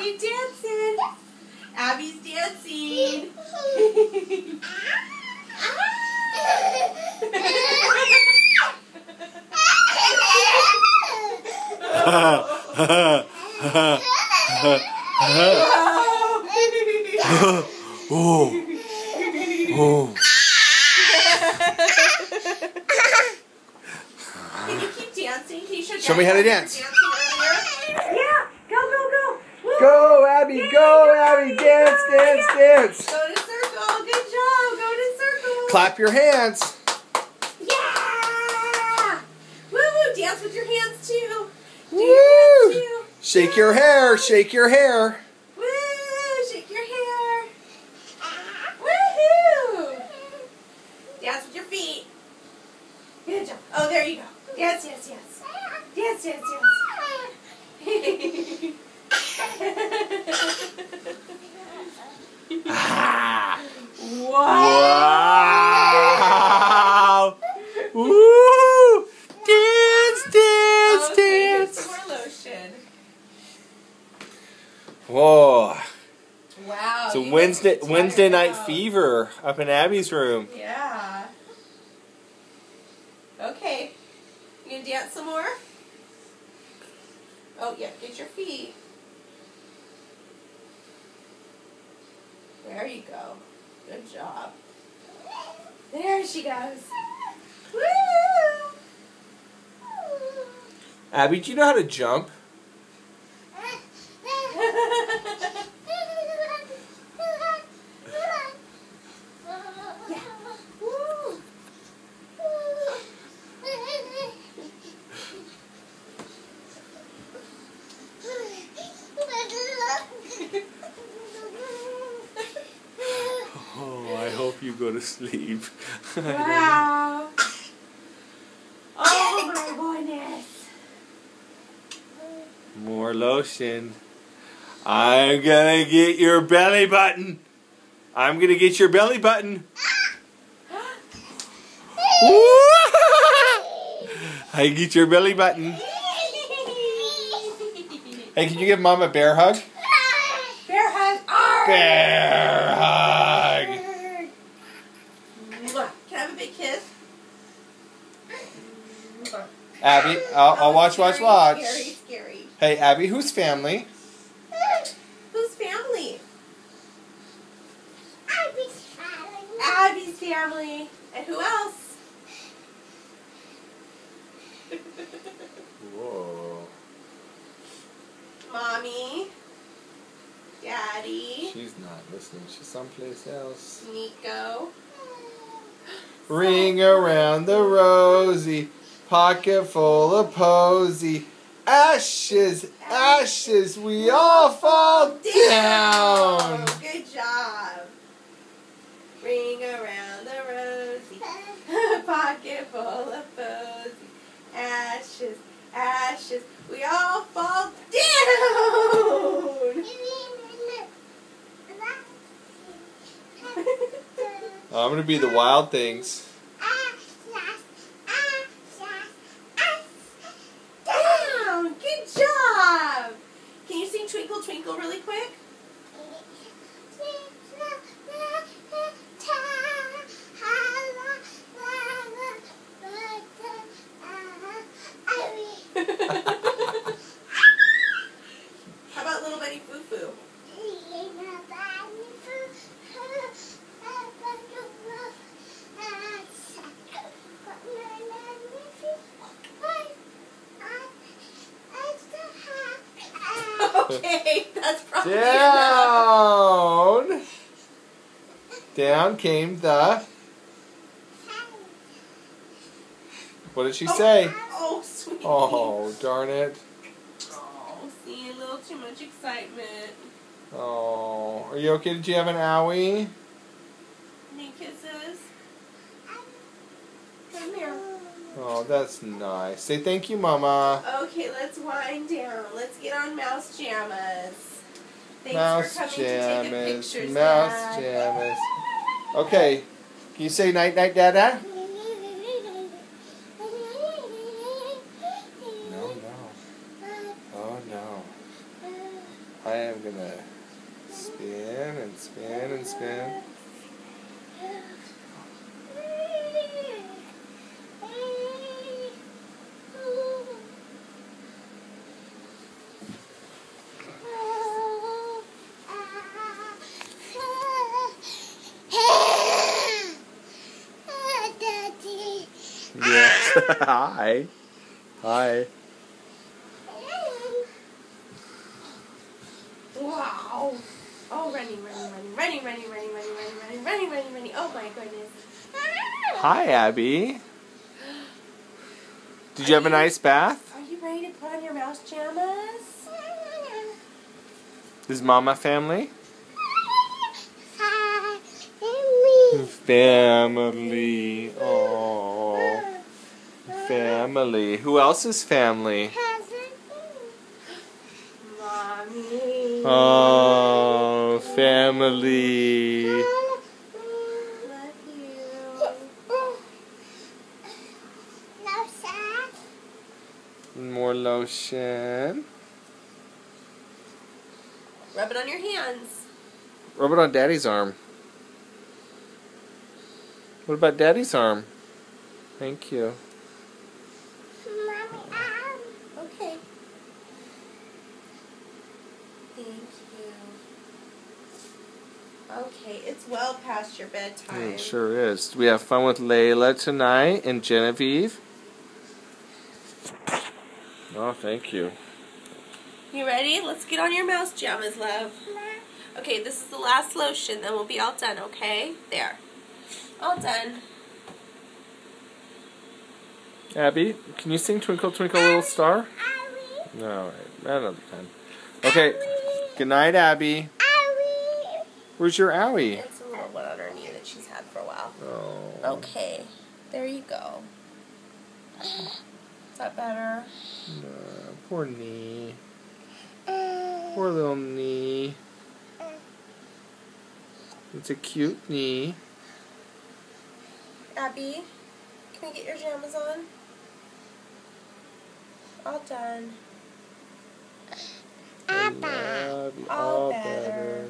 Keep dancing. Abby's dancing. oh. Oh. Can you keep dancing? Can you show, Show me how to dance. Dancing earlier? Yeah. Go, go, go. Woo. Go, Abby, go, Abby, dance, dance, dance. Go to circle. Good job. Go to circle. Clap your hands. Yeah. Woo woo. Dance with your hands too. Do Woo. your hands too. Shake your hair, shake your hair. Woo. Shake your hair. Woohoo. Dance with your feet. Good job. Oh, there you go. Dance, yes, yes. Dance, yes, yes. Ah. wow. Wow. Woo. Dance, dance, Okay, dance. lotion. Whoa. Wow. It's a Wednesday Wednesday night out. fever up in Abby's room. Yeah. Okay. You gonna dance some more? Oh yeah, get your feet. There you go. Good job. There she goes. Woo! Abby, do you know how to jump? Woo! Oh, I hope you go to sleep. Wow. Oh my goodness. More lotion. I'm gonna get your belly button. I'm gonna get your belly button. I get your belly button. Hey, can you give mom a bear hug? Bear hug. Arr! Bear hug. Mwah. Can I have a big kiss? Abby, I'll, I'll watch, watch, watch. Scary, scary. Hey, Abby, who's family? Eh, Whose family? Abby's family. And who else? Whoa. Mommy. Daddy. She's not listening. She's someplace else. Nico. Ring around the rosy, pocket full of posy. Ashes, ashes, we all fall down. Good job. Ring around the rosy, pocket full of posy. Ashes, ashes, we all fall down. I'm gonna be the wild things. down. Good job. Can you sing Twinkle Twinkle really quick? How about Little Betty Foo Foo? Okay, that's probably enough. Down. Down came the. What did she oh, say? Oh, sweet. Oh, darn it. Oh, see, a little too much excitement. Oh, are you okay? Did you have an owie? Any kisses? Come here. Oh, that's nice. Say thank you, Mama. Okay, let's wind down. Let's get on mouse jammas. Thanks Mouse for coming to jammas. take pictures, Mouse Dad. jammas. Okay. Can you say night night, Dada? No, no. Oh, no. I'm gonna spin and spin and spin. Hi. Hi. Wow. Oh, running, running, running, running, running, running, running, running, running, running, running, running. Oh my goodness. Hi, Abby. Did you have a nice bath? Are you ready to put on your mouse jammas? Is Mama family? family? Family. Oh, family. Who else is family? Mommy. Oh, family. More lotion. Rub it on your hands. Rub it on Daddy's arm. What about Daddy's arm? Thank you. Okay. Thank you. Okay, it's well past your bedtime. It sure is. Did we have fun with Layla tonight and Genevieve? Oh, thank you. You ready? Let's get on your mouse jammas, love. Okay, this is the last lotion, then we'll be all done, okay? There. All done. Abby, can you sing Twinkle Twinkle Little Star? No, all right. Another time. Okay. Good night, Abby. Where's your owie? It's a little one on her knee that she's had for a while. Oh. Okay, there you go. Is that better? No, poor knee. Mm. Poor little knee. It's a cute knee. Abby, can we get your jammies on? All done. Love. All All better. better.